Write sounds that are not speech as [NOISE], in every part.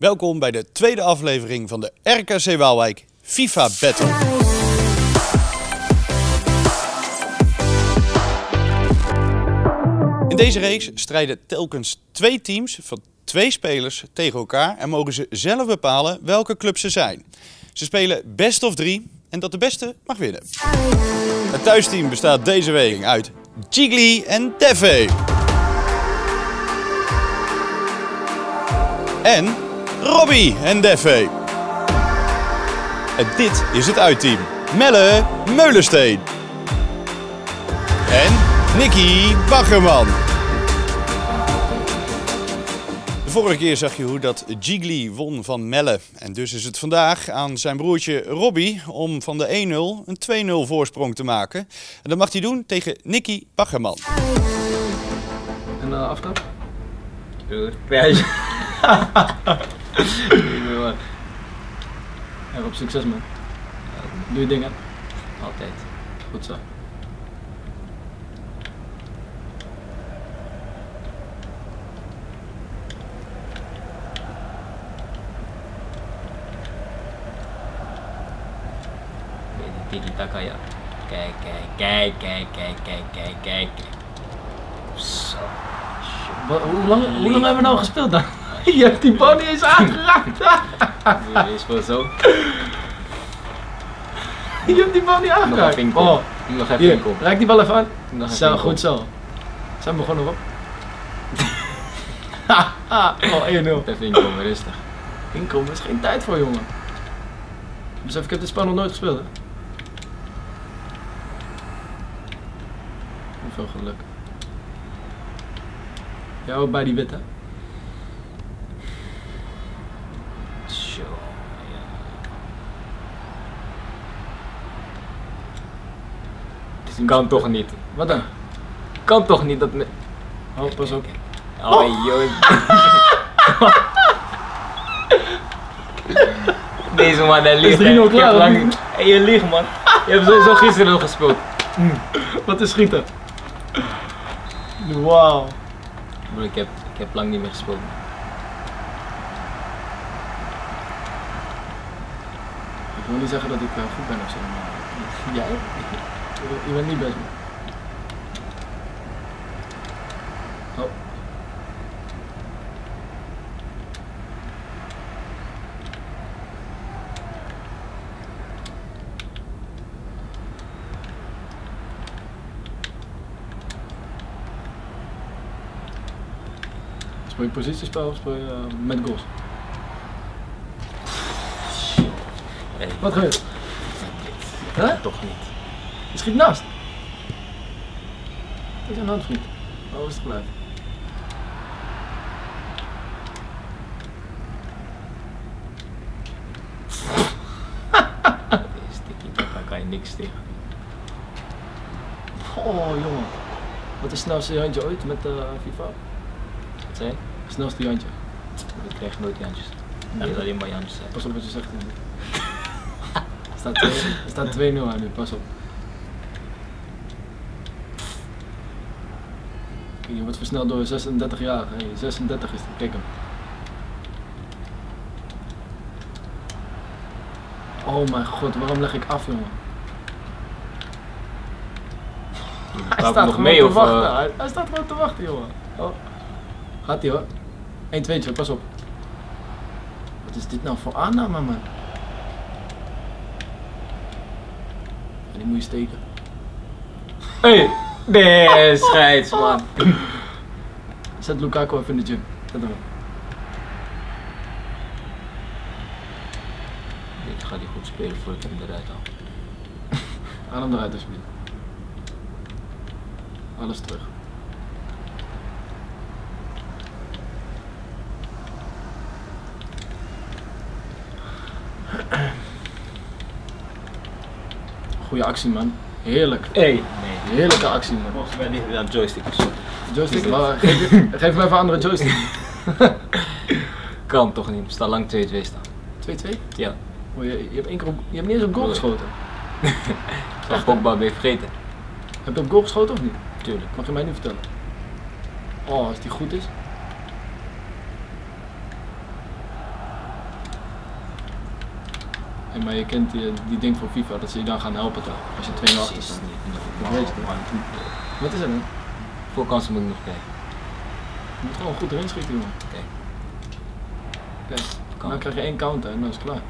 Welkom bij de tweede aflevering van de RKC Waalwijk FIFA Battle. In deze race strijden telkens twee teams van twee spelers tegen elkaar en mogen ze zelf bepalen welke club ze zijn. Ze spelen best of drie en dat de beste mag winnen. Het thuisteam bestaat deze week uit Jiggly en Deve. En Robbie en Deve. En dit is het uitteam. Melle Meulensteen. En Nicky Baggerman. De vorige keer zag je hoe dat Jiggly won van Melle. En dus is het vandaag aan zijn broertje Robbie om van de 1-0 een 2-0 voorsprong te maken. En dat mag hij doen tegen Nicky Baggerman. En uh, aftrap? [LAUGHS] Erg op succes man. Doe je dingen. Altijd. Goed zo. Tiki taka ja. Kijk, kijk, kijk, kijk, kijk, kijk, kijk, kijk. Zo. Hoe, lang, hoe lang hebben we nou gespeeld dan? [LAUGHS] Je hebt die bal niet eens aangeraakt. Die is wel zo. Je hebt die bal niet Nog aangeraakt. even in Oh. Nog even hier, raak die bal even aan. Nog even Zo, kom. goed zo. Zijn we begonnen op? [LAUGHS] oh, 1-0. Even in komen, rustig. Inkomen is geen tijd voor jongen. Besef, ik heb dit spel nog nooit gespeeld hè. Hoeveel geluk. Jij ook bij die witte? Zo. ja. Kan toch niet. Wat dan? Kan toch niet dat me... Oh, pas op. Oh, joh. [LAUGHS] Deze man, hij liegt. Is 3-0 hè. Ik klaar, heb of lang... Hey, je liegt man. Je hebt sowieso gisteren nog gespeeld. Wat is schieten? Wauw. Bro, ik heb, ik heb lang niet meer gespeeld. Ik wil niet zeggen dat ik eh, goed ben of zo, maar... Jij? Je bent niet man. Oh. Speel je positiespel of speel je eh, met goals? Hey, Wat gebeurt? Huh? Toch niet. Je schiet naast. Wat is aan de hand, vriend? Oh, is het tikkie daar kan je niks tegen. Oh, jongen. Wat is snelste Jantje ooit met eh FIFA? Wat zei je? Snelste Jantje. Ik krijg nooit Jantjes. Echt alleen maar Jantjes. hè. Pas op wat je zegt. [LAUGHS] Staat twee- er staat 2-0 aan nu, pas op. je wordt versneld door een 36 jaar. Hey, 36 is het, kijk hem. Oh mijn god, waarom leg ik af, jongen? Hij staat nog mee te of... wachten. eh, Hij, hij staat gewoon te wachten, jongen. Oh. Gaat hij hoor. 1 2 pas op. Wat is dit nou voor aanname, man? Ja, die moet je steken. Hey! Nee, [LAUGHS] scheids man. Zet Lukaku even in de gym. Zet hem. Ik ga die goed spelen voordat ik hem eruit haal. Haal hem eruit alsjeblieft. Alles terug. Goeie actie man. Heerlijk. Hey! Nee. Heerlijke actie man. Volgens mij ligt het aan joystick of zo. Joystick, maar geef, [LAUGHS] geef me even een andere joystick. [LAUGHS] Kan toch niet, er staat lang 2-2 staan. 2-2? Ja. Oh, je, je, hebt één keer op, je hebt niet eens op goal Nee. geschoten. [LAUGHS] Pogba ben je vergeten. Heb je op goal geschoten of niet? Tuurlijk. Mag je mij niet vertellen? Oh, als die goed is. Hey, maar je kent die, die ding van FIFA dat ze je dan gaan helpen toch? Als je 2 achter staat. niet. Dat weet je toch? Wat is er dan? Veel kansen moet ik nog krijgen. Je moet gewoon goed erin schieten, jongen. Kan. dan krijg je één counter en dan is het klaar.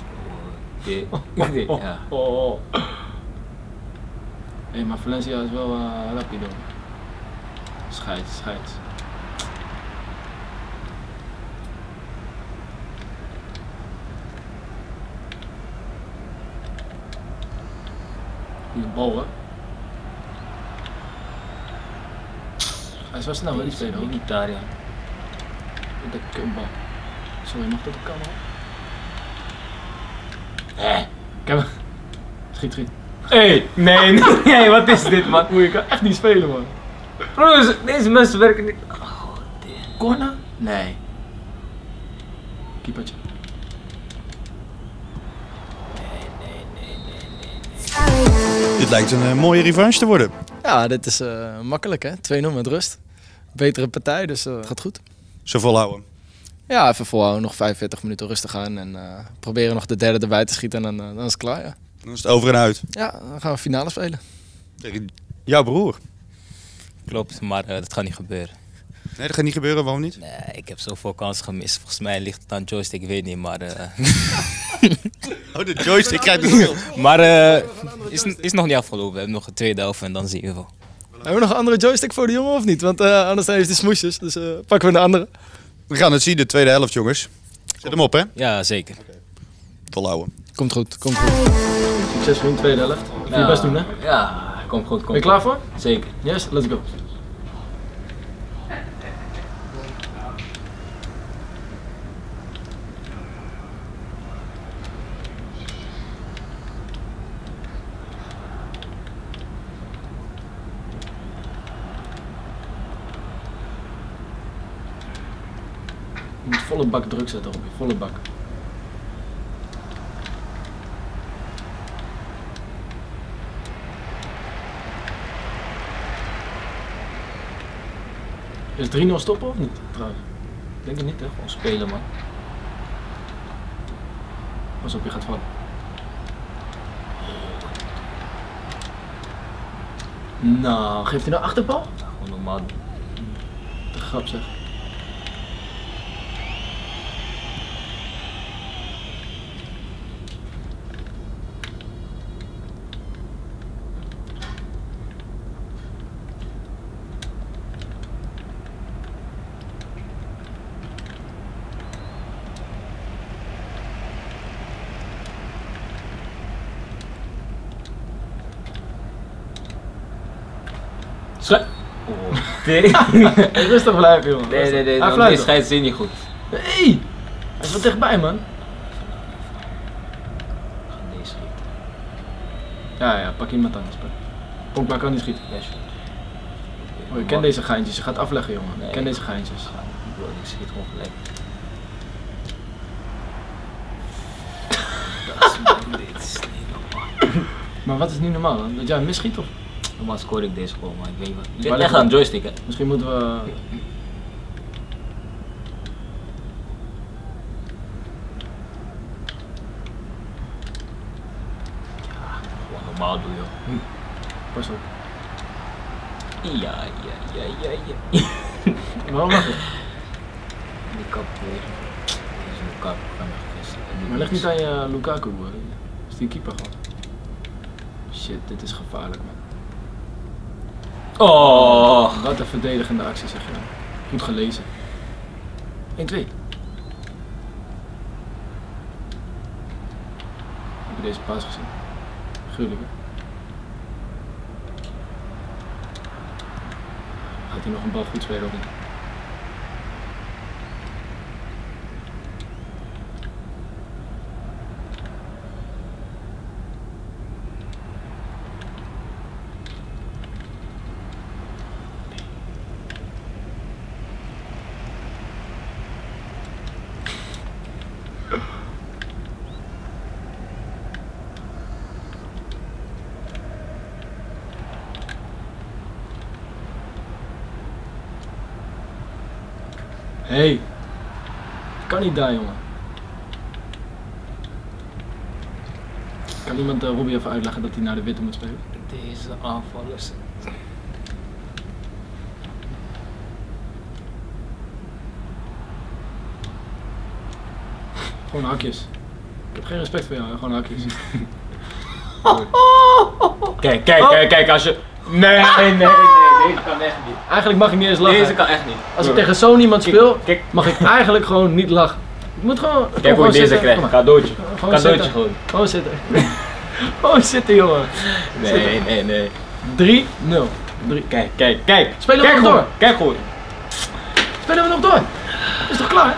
Dit. Dit, [LAUGHS] ja. Oh, oh. Hé, maar Valencia is wel uh, rapido. Scheids, scheids. Die bal, hè? Hij is wel snel, hè, die speler. hoor. Niet daar, ja. De kutbal. Sorry, mag dat ook kan, hoor? Eh. Maar. Schiet, schiet. Hey, nee, nee, [LAUGHS] nee, wat is dit, man? Je kan echt niet spelen, man. Broers, deze mensen werken niet. Oh, dit. Corner? Nee. Keepertje. Dit lijkt een eh, mooie revanche te worden. Ja, dit is eh, makkelijk hè. 2-0 met rust. Betere partij, dus eh, gaat goed. Zo volhouden. Ja, even volhouden. Nog 45 minuten rustig aan. En eh, proberen nog de derde erbij te schieten en dan, dan is het klaar. Ja. Dan is het over en uit. ja, dan gaan we finale spelen. Tegen jouw broer. Klopt, maar dat gaat niet gebeuren. Nee, dat gaat niet gebeuren. Waarom niet? Nee, ik heb zoveel kansen gemist. Volgens mij ligt het aan joystick, ik weet niet. Maar, eh, [LAUGHS] Oh, de joystick krijgt de schuld. maar eh, is, is nog niet afgelopen. We hebben nog een tweede helft en dan zien we wel. Hebben we nog een andere joystick voor de jongen of niet? Want eh, anders heeft hij smoesjes. Dus eh, pakken we een andere. We gaan het zien, de tweede helft, jongens. Zet hem op, hè? Ja, zeker. Volhouden. Komt goed, komt goed. Succes voor in de tweede helft. Even je best doen, hè? Ja, kom goed, kom Ben je klaar voor? Zeker. Yes, let's go. Volle bak druk zetten je, volle bak. Is 3-0 stoppen of niet? Trouwens. Ik Denk het niet, hè? Gewoon spelen, man. Pas op, je gaat vallen. Nou, geeft hij nou achterbal? Gewoon normaal. Te grap zeg. Sle- Oh, dit. [LAUGHS] Rustig blijven, jongen. Nee, nee, nee. Hij fluit toch? scheids zin niet goed. Hey! Hij is wel dichtbij, man. Gaan deze schieten. Ja, ja, pak iemand anders. Pogba kan niet schieten. Shit. Oh, je kent deze geintjes, je gaat afleggen, jongen. Nee. Ik ken deze geintjes. Bro, ik schiet gewoon gelijk. [LAUGHS] Dat is dit is niet normaal. Maar wat is niet normaal dan? Dat jij misschiet of? Normaal scoor ik deze gewoon, maar ik weet niet wat. Je ligt echt aan de joystick, hè? Misschien moeten we... Gewoon normaal doen, joh. Pas op. Ja, ja, ja, ja, ja. [LAUGHS] Waarom mag het? Die kap weer. Deze kap kan me gevestigd. Maar leg niet aan je Lukaku, hoor. is die keeper gewoon. Shit, dit is gevaarlijk, man. Oh! Wat een verdedigende actie, zeg je. Goed gelezen. 1, 2. Heb je deze paas gezien? Gruwelijk? Gaat hij nog een bal goed spelen of? Hey, kan niet daar, jongen. Kan iemand uh, Robbie even uitleggen dat hij naar de witte moet spelen? Deze aanvallers. Gewoon hakjes. Ik heb geen respect voor jou, hè? gewoon hakjes. [LAUGHS] Kijk, kijk, kijk, kijk, als je... Nee, nee, nee, nee, deze kan echt niet. Eigenlijk mag ik niet eens lachen. Deze kan echt niet. Als ik tegen zo iemand speel, Kijk. mag ik eigenlijk gewoon niet lachen. Ik moet gewoon. Kijk gewoon hoe je deze krijgt. Cadeautje. Gewoon Cadeautje zitten. gewoon. Gewoon zitten. [LAUGHS] gewoon zitten, jongen. Nee, nee, nee. 3-0. 3. Kijk, kijk, kijk. Spelen we nog door? Kijk gewoon. Spelen we nog door? Is toch klaar?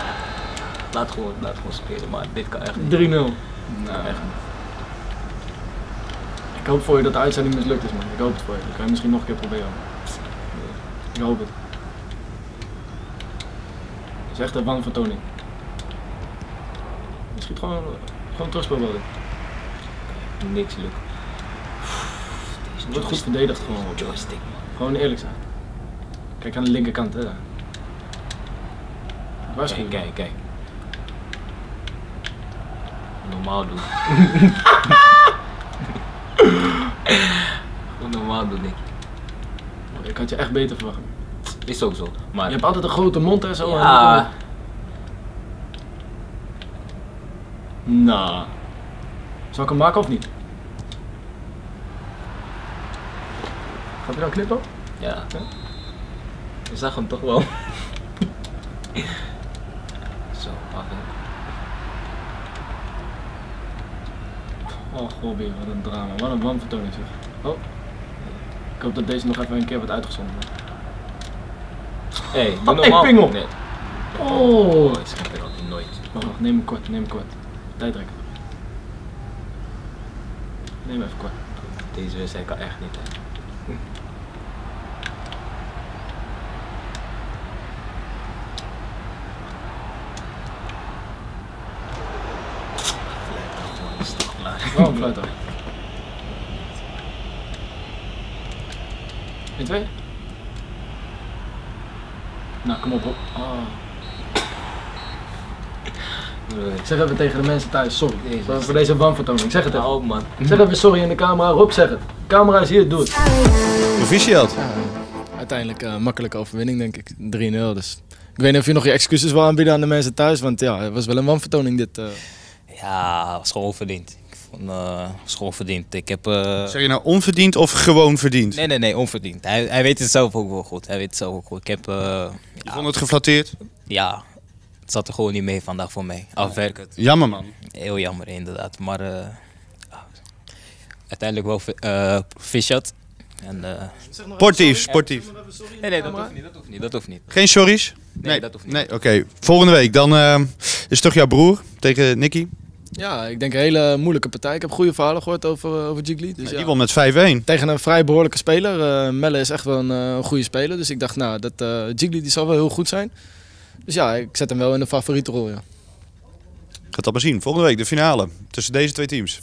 Laat gewoon, laat gewoon spelen, maar dit kan echt 3-0. niet. Nou, echt niet. Ik hoop voor je dat de uitzending mislukt is, man. Ik hoop het voor je. Dan kan je misschien nog een keer proberen. Ik hoop het. Het is echt een wanvertoning. Je schiet gewoon, gewoon terugspelbodem. Niks lukt. Het wordt goed verdedigd gewoon. Joystick. Gewoon eerlijk zijn. Kijk aan de linkerkant, hè. Waar is Kijk, kijk, kijk. Normaal doen. [LAUGHS] Gewoon normaal doen. Ik had je echt beter verwacht. Is ook zo. Maar Je hebt altijd een grote mond en zo. ja, Nou. Zal ik hem maken of niet? Gaat hij dan knippen? ja. Je zag hem toch wel. Zo, af en Oh, Gobbie, wat een drama. Wat een wanvertoning zeg. Oh. Ik hoop dat deze nog even een keer wordt uitgezonden. Hé, hey, Oh, doe hey, normaal. pingel. Nee, Oh. ik schep er altijd nooit. Wacht, wacht, neem hem kort, neem hem kort. Tijd rekken. Neem even kort. Deze wedstrijd kan echt niet, hè. Oh, een fluit ook. 1, 2. Nou, kom op. Oh. Ik zeg even tegen de mensen thuis, sorry. Jezus. Voor, voor deze wanvertoning. Zeg het even. Nou, man. Zeg even sorry in de camera. Rob, zeg het. De camera is hier, doe het. Proficiat. Ja, uiteindelijk een makkelijke overwinning, denk ik. 3-0. Dus ik weet niet of je nog je excuses wil aanbieden aan de mensen thuis. Want ja, het was wel een wanvertoning dit. eh. Ja, was gewoon verdiend. Was gewoon verdiend. Ik heb... eh, Zeg je nou onverdiend of gewoon verdiend? Nee, nee, nee, onverdiend. Hij, hij weet het zelf ook wel goed. Hij weet het zelf ook goed. Ik heb... eh, Je ja, vond het geflatteerd? ja, het zat er gewoon niet mee vandaag voor mij. Afwerken. Jammer man. Heel jammer inderdaad. Maar eh, uiteindelijk wel uh, Fishat. En, eh, Sportief, sportief. nee, nee, dat hoeft niet. Dat hoeft niet. Dat hoeft niet. Geen sorry's? Nee, dat hoeft niet. Nee, oké. Volgende week, dan eh, is het toch jouw broer tegen Nicky? Ja, ik denk een hele moeilijke partij. Ik heb goede verhalen gehoord over, over Jiggly. Dus Die ja. won met 5-1. Tegen een vrij behoorlijke speler. Eh, Melle is echt wel een, eh, een goede speler. Dus ik dacht, nou, dat eh Jiggly die zal wel heel goed zijn. Dus ja, ik zet hem wel in de favoriete rol, ja. Gaat dat maar zien. Volgende week de finale tussen deze twee teams.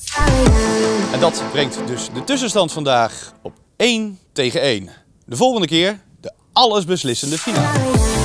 En dat brengt dus de tussenstand vandaag op 1 tegen 1. De volgende keer de allesbeslissende finale.